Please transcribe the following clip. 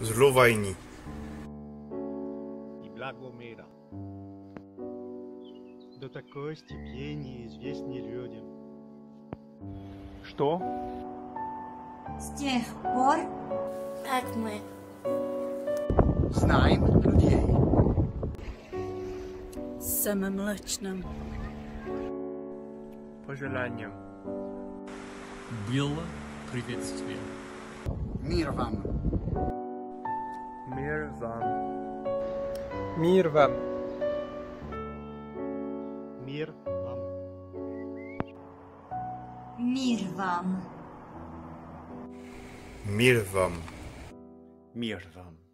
Зло войны. и благо мира. До такой степени известны людям. Что? С тех пор, как мы Знаем людей. Самым млечным. Пожеланием. Было приветствие. Мир вам. Ramazan. Mirë vëm. Mirë vëm. Mirë vëm. Mirë vëm. Mirë vëm.